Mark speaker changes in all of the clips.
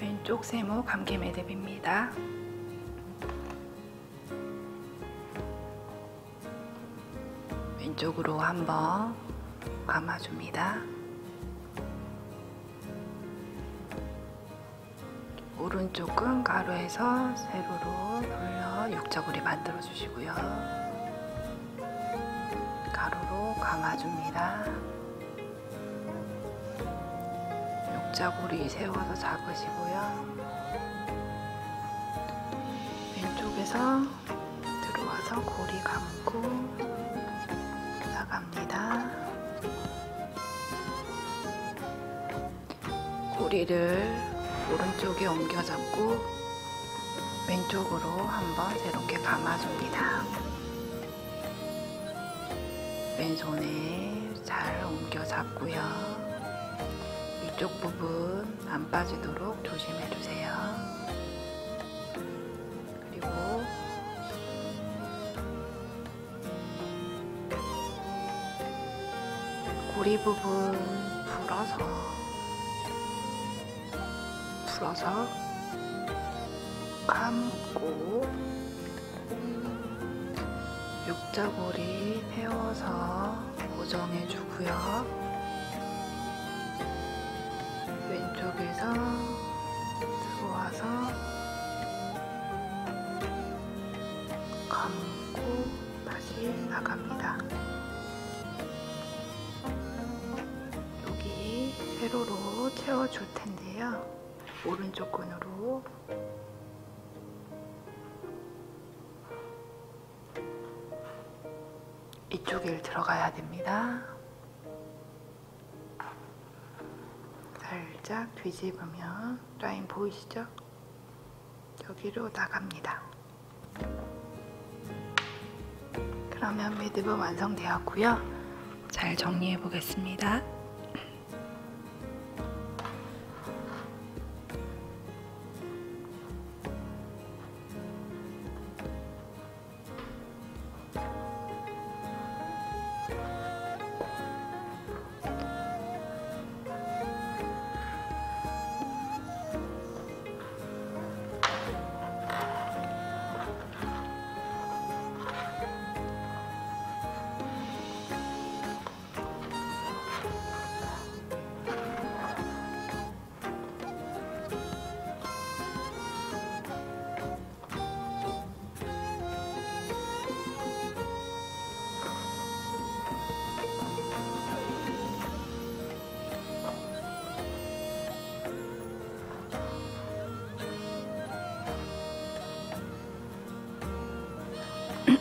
Speaker 1: 왼쪽 세모 감개 매듭입니다. 왼쪽으로 한번 감아줍니다. 오른쪽은 가로에서 세로로 돌려 육자구리 만들어 주시고요. 가로로 감아줍니다. 육자구리 세워서 잡으시고요. 왼쪽에서 들어와서 고리 감고 나갑니다. 고리를 오른쪽에 옮겨 잡고 왼쪽으로 한번 새롭게 감아줍니다. 왼손에 잘 옮겨 잡고요. 이쪽 부분 안 빠지도록 조심해 주세요. 그리고 고리 부분 풀어서 풀어서 감고 육자고리 세워서 고정해 주고요. 왼쪽에서 들어와서 감고 다시 나갑니다. 여기 세로로 채워줄 텐데요. 오른쪽 끈으로 이쪽에 들어가야 됩니다. 살짝 뒤집으면 라인 보이시죠? 여기로 나갑니다. 그러면 매듭은 완성되었고요. 잘 정리해 보겠습니다.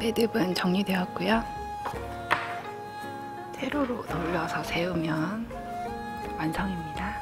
Speaker 1: 매듭은 정리되었고요. 세로로 돌려서 세우면 완성입니다.